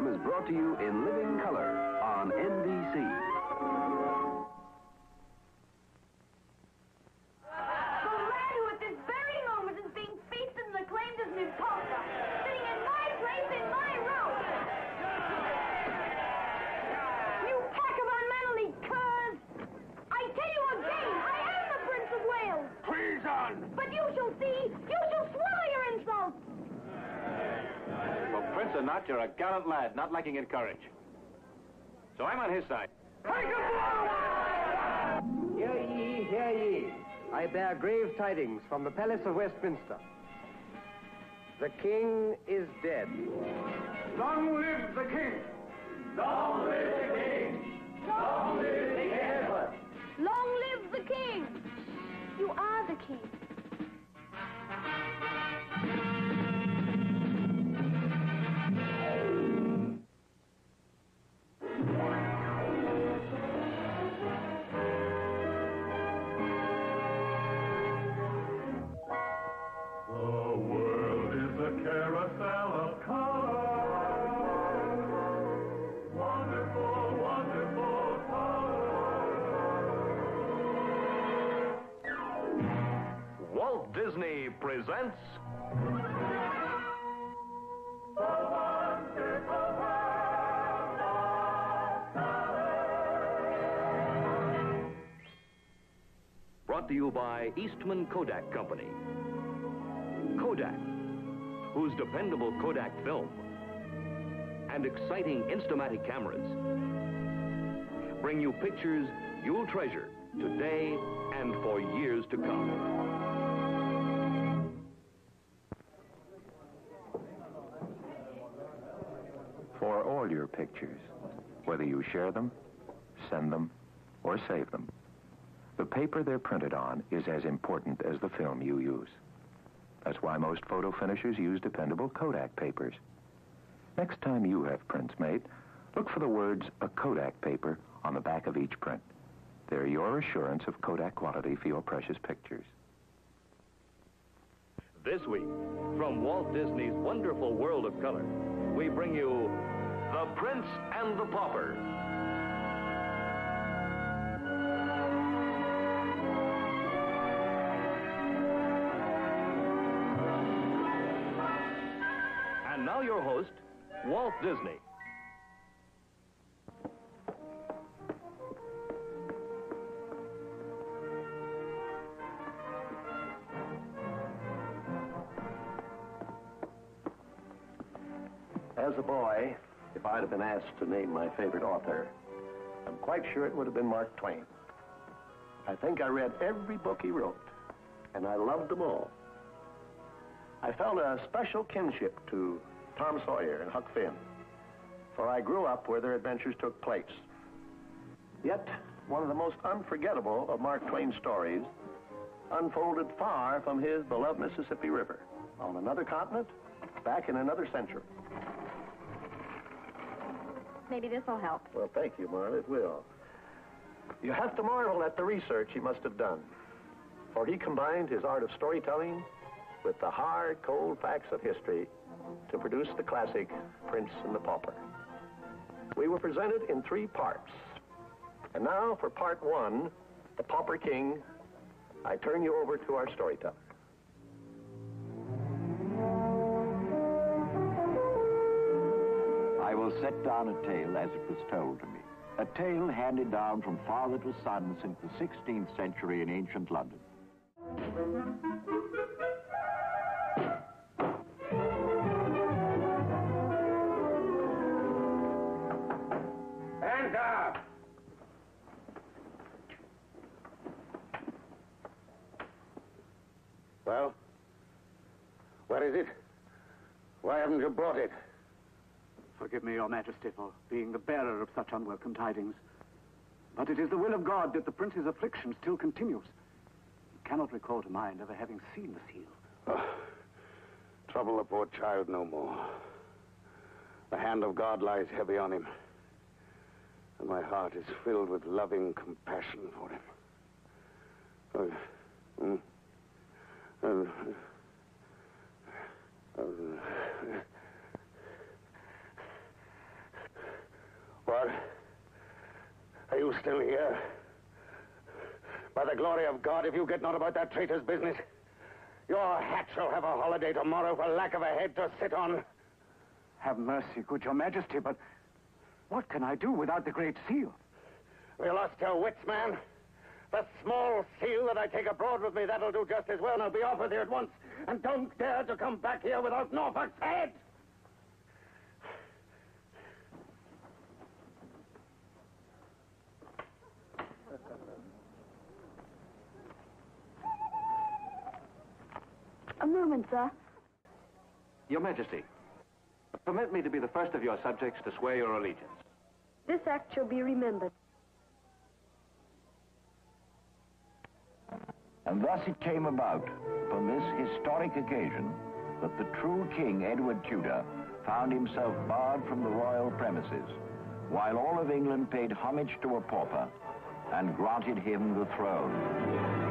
program is brought to you in living color on NBC. The lad who at this very moment is being feasted and acclaimed as Nipolka, sitting in my place in my room. You pack of unmanly curs! I tell you again, I am the Prince of Wales. Treason! But you shall see, you shall swallow your insults. Well, Prince or not, you're a gallant lad, not lacking in courage. So I'm on his side. Hear ye, hear ye. I bear grave tidings from the Palace of Westminster. The king is dead. Long live the king! Long live the king! Long live the king! Long live the king! You are the king. Presents Brought to you by Eastman Kodak Company. Kodak, whose dependable Kodak film and exciting Instamatic cameras bring you pictures you'll treasure today and for years to come. For all your pictures, whether you share them, send them, or save them, the paper they're printed on is as important as the film you use. That's why most photo finishers use dependable Kodak papers. Next time you have prints made, look for the words a Kodak paper on the back of each print. They're your assurance of Kodak quality for your precious pictures. This week, from Walt Disney's wonderful world of color, we bring you The Prince and the Pauper. And now your host, Walt Disney. If I'd have been asked to name my favorite author, I'm quite sure it would have been Mark Twain. I think I read every book he wrote, and I loved them all. I felt a special kinship to Tom Sawyer and Huck Finn, for I grew up where their adventures took place. Yet, one of the most unforgettable of Mark Twain's stories unfolded far from his beloved Mississippi River, on another continent, back in another century. Maybe this will help. Well, thank you, Marla. It will. You have to marvel at the research he must have done, for he combined his art of storytelling with the hard, cold facts of history to produce the classic Prince and the Pauper. We were presented in three parts. And now, for part one, The Pauper King, I turn you over to our storyteller. Set down a tale as it was told to me. A tale handed down from father to son since the 16th century in ancient London. Hands up! Well? Where is it? Why haven't you brought it? Forgive me, Your Majesty, for being the bearer of such unwelcome tidings. But it is the will of God that the prince's affliction still continues. He cannot recall to mind ever having seen the seal. Oh, trouble the poor child no more. The hand of God lies heavy on him. And my heart is filled with loving compassion for him. Oh, mm. Uh, uh, Are you still here? By the glory of God, if you get not about that traitor's business, your hat shall have a holiday tomorrow for lack of a head to sit on. Have mercy, good your majesty, but what can I do without the Great Seal? We lost your wits, man. The small seal that I take abroad with me, that'll do just as well, and I'll be off with you at once. And don't dare to come back here without Norfolk's head! A moment, sir. Your Majesty, permit me to be the first of your subjects to swear your allegiance. This act shall be remembered. And thus it came about, from this historic occasion, that the true King Edward Tudor found himself barred from the royal premises, while all of England paid homage to a pauper and granted him the throne.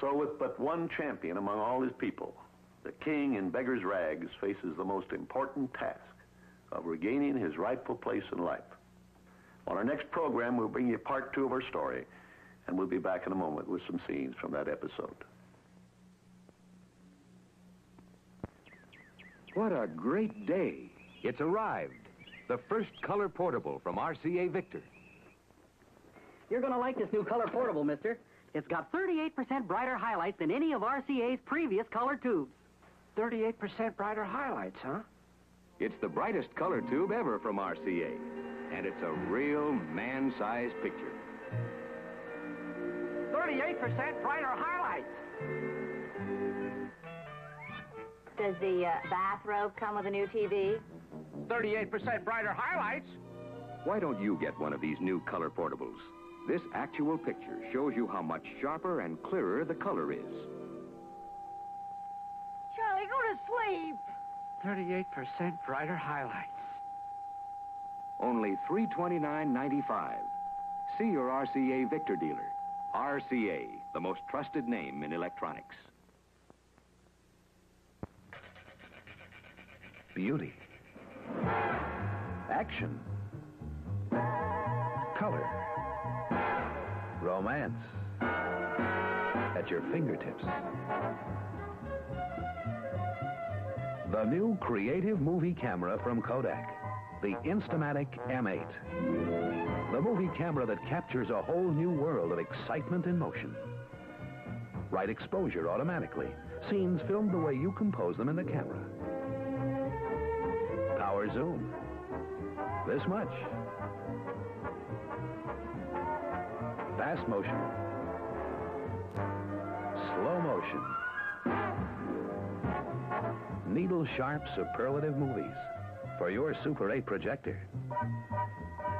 So with but one champion among all his people, the king in beggar's rags faces the most important task of regaining his rightful place in life. On our next program, we'll bring you part two of our story, and we'll be back in a moment with some scenes from that episode. What a great day. It's arrived. The first color portable from RCA Victor. You're going to like this new color portable, mister. It's got 38% brighter highlights than any of RCA's previous color tubes. 38% brighter highlights, huh? It's the brightest color tube ever from RCA. And it's a real man-sized picture. 38% brighter highlights. Does the uh, bathrobe come with a new TV? 38% brighter highlights? Why don't you get one of these new color portables? This actual picture shows you how much sharper and clearer the color is. Charlie, go to sleep. 38% brighter highlights. Only $329.95. See your RCA Victor dealer. RCA, the most trusted name in electronics. Beauty. Action. Color. Romance. At your fingertips. The new creative movie camera from Kodak. The Instamatic M8. The movie camera that captures a whole new world of excitement and motion. Right exposure automatically. Scenes filmed the way you compose them in the camera. Power zoom. This much. Fast motion. Slow motion. Needle sharp superlative movies for your Super 8 projector.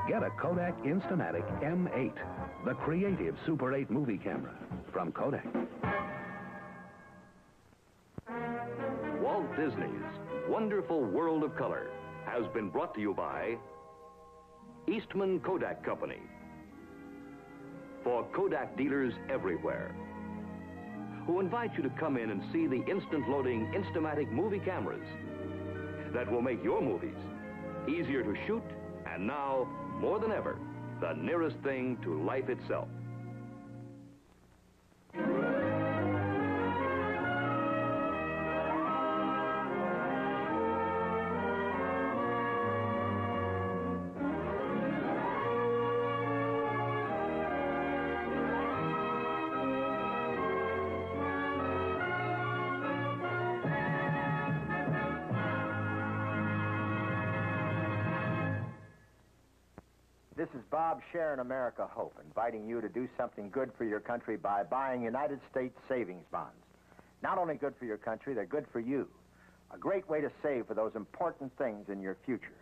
Get a Kodak Instamatic M8, the creative Super 8 movie camera from Kodak. Walt Disney's Wonderful World of Color has been brought to you by Eastman Kodak Company. For Kodak dealers everywhere, who invite you to come in and see the instant loading Instamatic movie cameras that will make your movies easier to shoot and now, more than ever, the nearest thing to life itself. This is Bob Sharon America Hope, inviting you to do something good for your country by buying United States savings bonds. Not only good for your country, they're good for you. A great way to save for those important things in your future,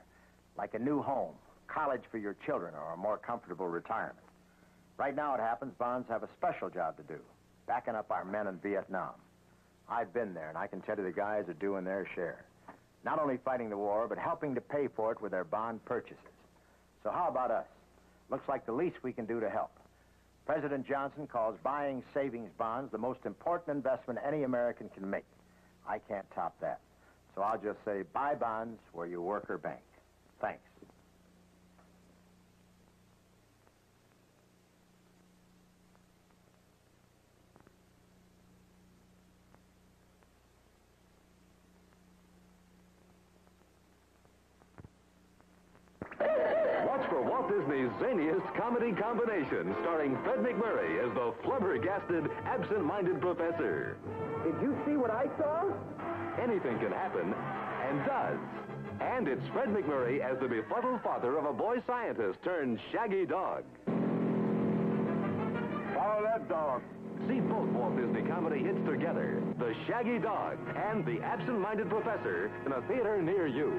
like a new home, college for your children, or a more comfortable retirement. Right now, it happens bonds have a special job to do, backing up our men in Vietnam. I've been there, and I can tell you the guys are doing their share. Not only fighting the war, but helping to pay for it with their bond purchases. So how about us? Looks like the least we can do to help. President Johnson calls buying savings bonds the most important investment any American can make. I can't top that. So I'll just say buy bonds where you work or bank. Thanks. For Walt Disney's zaniest comedy combination starring Fred MacMurray as the flabbergasted, absent-minded professor. Did you see what I saw? Anything can happen, and does. And it's Fred MacMurray as the befuddled father of a boy scientist turned shaggy dog. Follow that dog. See both Walt Disney comedy hits together, The Shaggy Dog and The Absent-Minded Professor, in a theater near you.